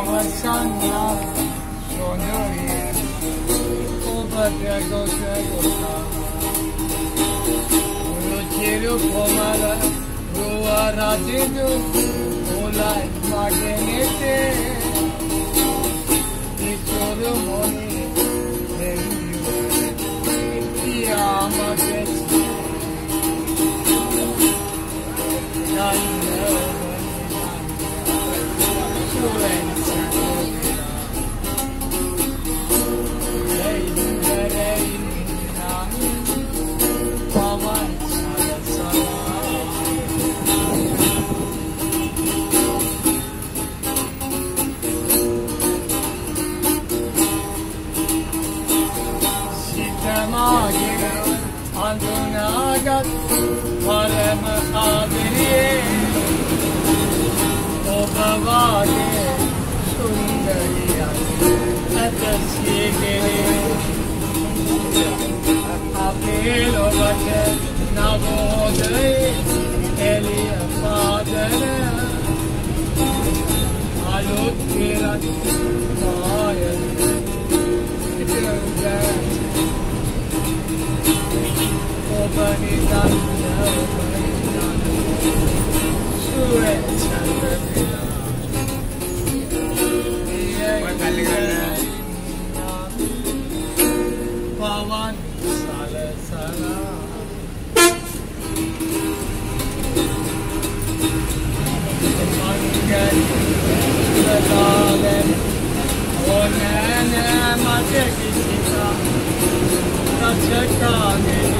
Alexandra Sonoria Obadrago Dragota Ruchiru Komara Rua Radidu Ola Magenete Ichoru Moni Andunagat Param Adriye Obavage Sundariya Atasye Apelo Vate Navodaya Elia Padana Alutkirat Maya Itirangat Obanidan Obanidan Suret පවන් සලසලා Mangal සදාලෙන් ඕනෑ නෑ මට කිසිකා රචකාගේ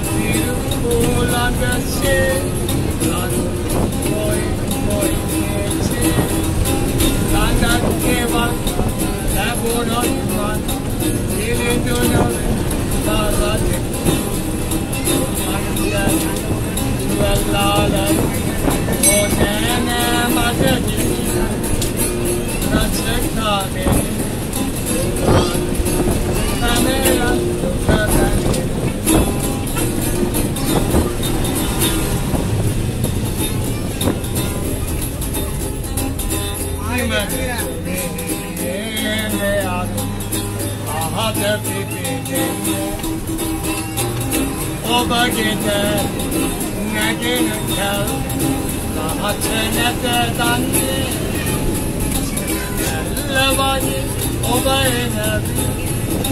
beautiful understanding. kıymetine Aha derdi beni O gider ne günün gel Daha çenede dandı. Elle vakit o da inebilir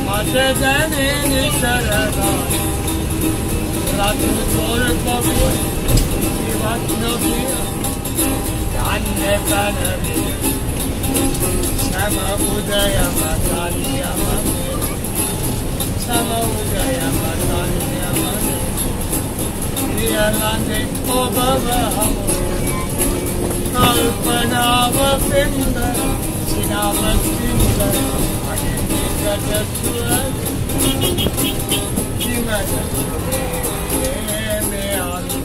Madreden inişlere Rakı sorup bakıyor Bak ne diyor Anne ben ölüyorum Sama udaya matanya mane Riyalande obava hamu Kalpana va pinda Sinama pinda Agni gajatua Kimada Me aru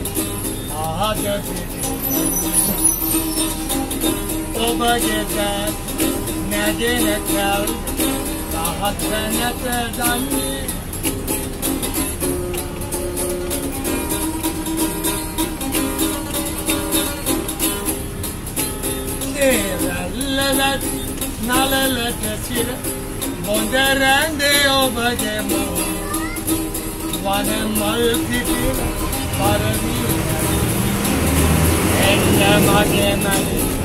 Ahadavi Oba getat بجسد ندينا الثور راحت سنة دمي لذت نللت سیر بندرنده و بدمو وانم ملتی پیر برمی انما دمنی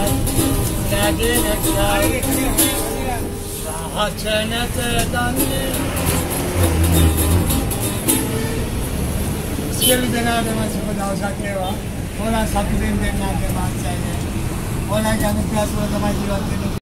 නැගෙනකයි රහච නැත දන්නේ සියලු දෙනාටම සුබ දවසක් වේවා. ඕලා සතුටින් දෙන්නා දෙමාත්‍යයන්. ඕලා ජනප්‍රියත්වය තමයි ජීවත් වෙන්නේ.